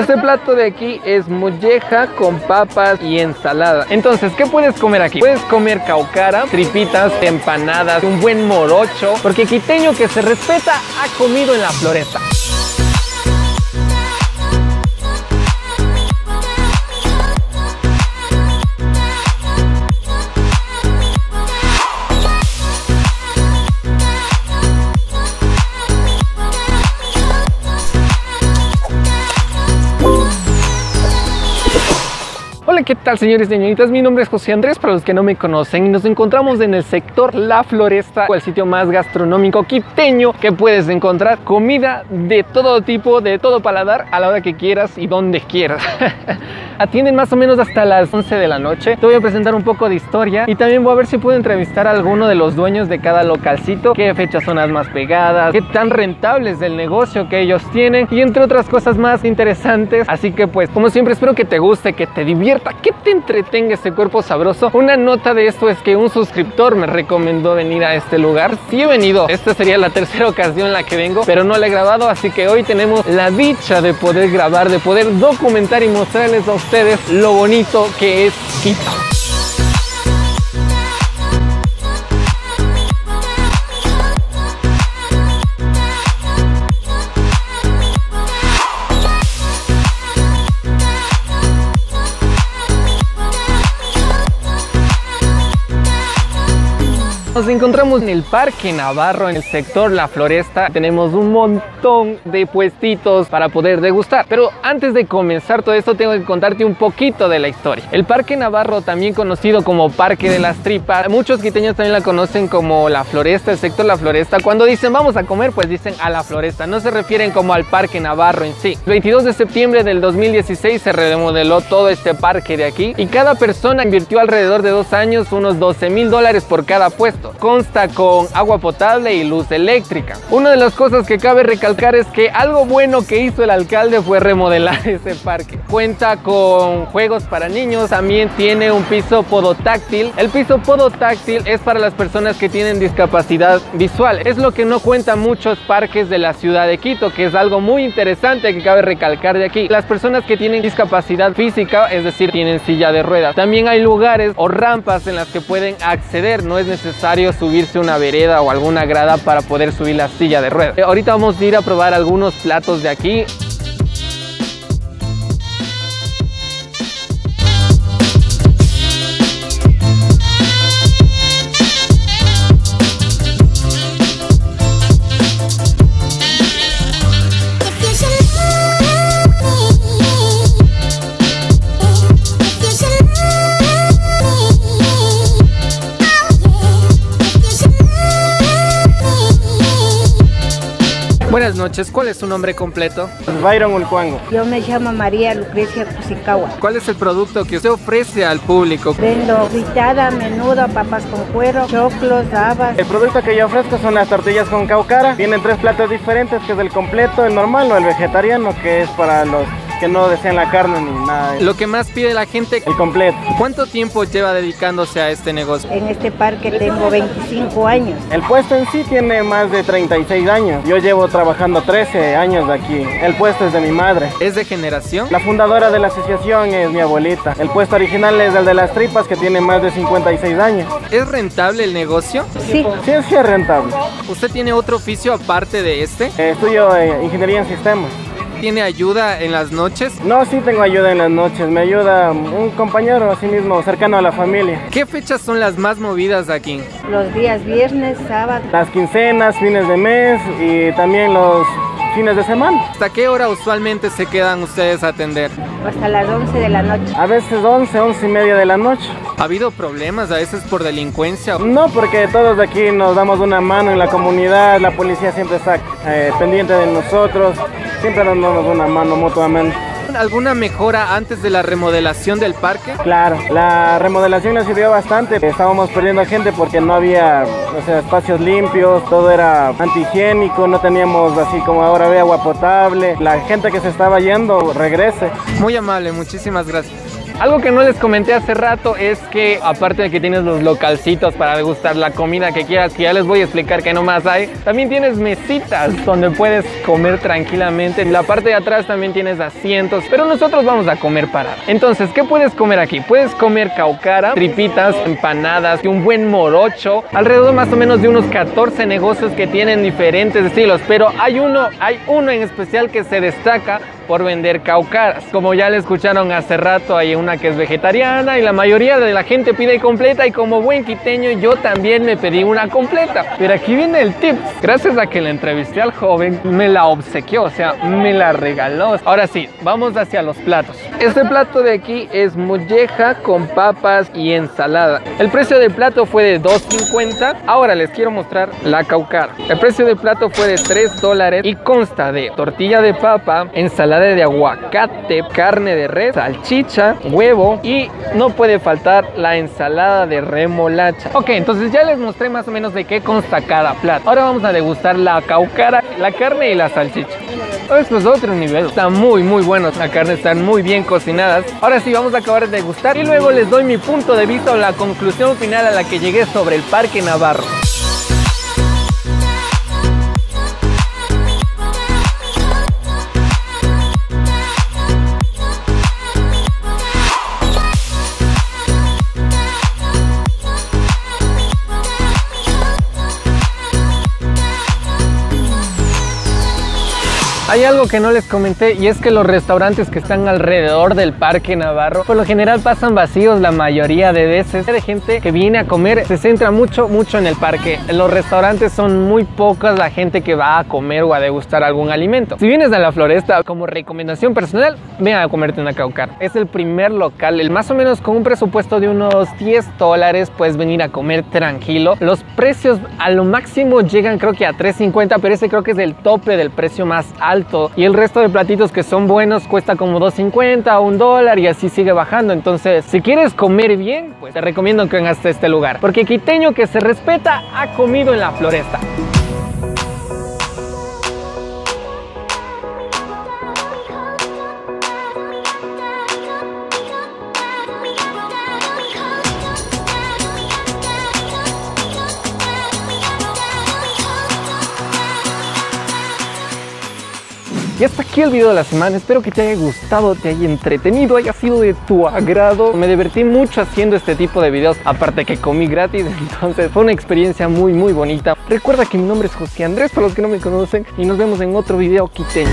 Este plato de aquí es molleja con papas y ensalada. Entonces, ¿qué puedes comer aquí? Puedes comer caucara, tripitas, empanadas, un buen morocho, porque quiteño que se respeta ha comido en la floresta. ¿Qué tal señores y señoritas? Mi nombre es José Andrés, para los que no me conocen, nos encontramos en el sector La Floresta, el sitio más gastronómico quiteño que puedes encontrar comida de todo tipo, de todo paladar, a la hora que quieras y donde quieras. Atienden más o menos hasta las 11 de la noche. Te voy a presentar un poco de historia y también voy a ver si puedo entrevistar a alguno de los dueños de cada localcito, qué fechas son las más pegadas, qué tan rentables del negocio que ellos tienen y entre otras cosas más interesantes. Así que pues, como siempre, espero que te guste, que te divierta, que te entretenga este cuerpo sabroso. Una nota de esto es que un suscriptor me recomendó venir a este lugar. Sí he venido, esta sería la tercera ocasión en la que vengo, pero no la he grabado, así que hoy tenemos la dicha de poder grabar, de poder documentar y mostrarles a lo bonito que es Quito. Nos encontramos en el Parque Navarro, en el sector La Floresta. Tenemos un montón de puestitos para poder degustar. Pero antes de comenzar todo esto, tengo que contarte un poquito de la historia. El Parque Navarro, también conocido como Parque de las Tripas, muchos quiteños también la conocen como La Floresta, el sector La Floresta. Cuando dicen vamos a comer, pues dicen a La Floresta. No se refieren como al Parque Navarro en sí. El 22 de septiembre del 2016 se remodeló todo este parque de aquí y cada persona invirtió alrededor de dos años unos 12 mil dólares por cada puesto. Consta con agua potable y luz eléctrica. Una de las cosas que cabe recalcar es que algo bueno que hizo el alcalde fue remodelar ese parque. Cuenta con juegos para niños, también tiene un piso podotáctil. El piso podotáctil es para las personas que tienen discapacidad visual. Es lo que no cuenta muchos parques de la ciudad de Quito, que es algo muy interesante que cabe recalcar de aquí. Las personas que tienen discapacidad física, es decir, tienen silla de ruedas. También hay lugares o rampas en las que pueden acceder, no es necesario subirse una vereda o alguna grada para poder subir la silla de ruedas. Eh, ahorita vamos a ir a probar algunos platos de aquí. Buenas noches, ¿cuál es su nombre completo? Byron Ulcuango. Yo me llamo María Lucrecia Cusicagua. ¿Cuál es el producto que usted ofrece al público? Vendo fritada, menudo, papas con cuero, choclos, habas. El producto que yo ofrezco son las tortillas con caucara. Tienen tres platos diferentes, que es el completo, el normal o el vegetariano, que es para los que no desean la carne ni nada. Lo que más pide la gente, el completo. ¿Cuánto tiempo lleva dedicándose a este negocio? En este parque tengo 25 años. El puesto en sí tiene más de 36 años. Yo llevo trabajando 13 años de aquí. El puesto es de mi madre. ¿Es de generación? La fundadora de la asociación es mi abuelita. El puesto original es el de las tripas que tiene más de 56 años. ¿Es rentable el negocio? Sí. Sí, sí es rentable. ¿Usted tiene otro oficio aparte de este? Eh, estudio eh, ingeniería en sistemas. ¿Tiene ayuda en las noches? No, sí tengo ayuda en las noches. Me ayuda un compañero así mismo, cercano a la familia. ¿Qué fechas son las más movidas aquí? Los días viernes, sábado. Las quincenas, fines de mes y también los fines de semana. ¿Hasta qué hora usualmente se quedan ustedes a atender? Hasta las 11 de la noche. A veces 11, 11 y media de la noche. ¿Ha habido problemas a veces por delincuencia? No, porque todos de aquí nos damos una mano en la comunidad, la policía siempre está eh, pendiente de nosotros, siempre nos damos una mano mutuamente. ¿Alguna mejora antes de la remodelación del parque? Claro, la remodelación nos sirvió bastante. Estábamos perdiendo gente porque no había o sea, espacios limpios, todo era antihigiénico, no teníamos así como ahora ve agua potable. La gente que se estaba yendo regrese. Muy amable, muchísimas gracias. Algo que no les comenté hace rato es que aparte de que tienes los localcitos para degustar la comida que quieras, que ya les voy a explicar que no más hay, también tienes mesitas donde puedes comer tranquilamente. En la parte de atrás también tienes asientos, pero nosotros vamos a comer para. Entonces, ¿qué puedes comer aquí? Puedes comer caucara, tripitas, empanadas y un buen morocho. Alrededor más o menos de unos 14 negocios que tienen diferentes estilos, pero hay uno, hay uno en especial que se destaca por vender caucaras. Como ya le escucharon hace rato, hay una que es vegetariana y la mayoría de la gente pide completa y como buen quiteño yo también me pedí una completa. Pero aquí viene el tip. Gracias a que le entrevisté al joven, me la obsequió, o sea, me la regaló. Ahora sí, vamos hacia los platos. Este plato de aquí es molleja con papas y ensalada. El precio del plato fue de 2.50. Ahora les quiero mostrar la caucara. El precio del plato fue de 3 dólares y consta de tortilla de papa, ensalada de aguacate, carne de res, salchicha, huevo y no puede faltar la ensalada de remolacha. Ok, entonces ya les mostré más o menos de qué consta cada plato. Ahora vamos a degustar la caucara, la carne y la salchicha. Esto es otro nivel, está muy muy bueno, la carne están muy bien cocinadas. Ahora sí, vamos a acabar de degustar y luego les doy mi punto de vista o la conclusión final a la que llegué sobre el Parque Navarro. Hay algo que no les comenté y es que los restaurantes que están alrededor del Parque Navarro por lo general pasan vacíos la mayoría de veces. De gente que viene a comer se centra mucho, mucho en el parque. Los restaurantes son muy pocas la gente que va a comer o a degustar algún alimento. Si vienes a la floresta como recomendación personal, ven a comerte una caucar. Es el primer local, el más o menos con un presupuesto de unos 10 dólares puedes venir a comer tranquilo. Los precios a lo máximo llegan creo que a 3.50, pero ese creo que es el tope del precio más alto y el resto de platitos que son buenos cuesta como 2.50 o un dólar y así sigue bajando. Entonces, si quieres comer bien, pues te recomiendo que vengas a este lugar, porque quiteño que se respeta ha comido en la floresta. Y hasta aquí el video de la semana. Espero que te haya gustado, te haya entretenido, haya sido de tu agrado. Me divertí mucho haciendo este tipo de videos, aparte que comí gratis, entonces fue una experiencia muy muy bonita. Recuerda que mi nombre es José Andrés, para los que no me conocen, y nos vemos en otro video quiteño.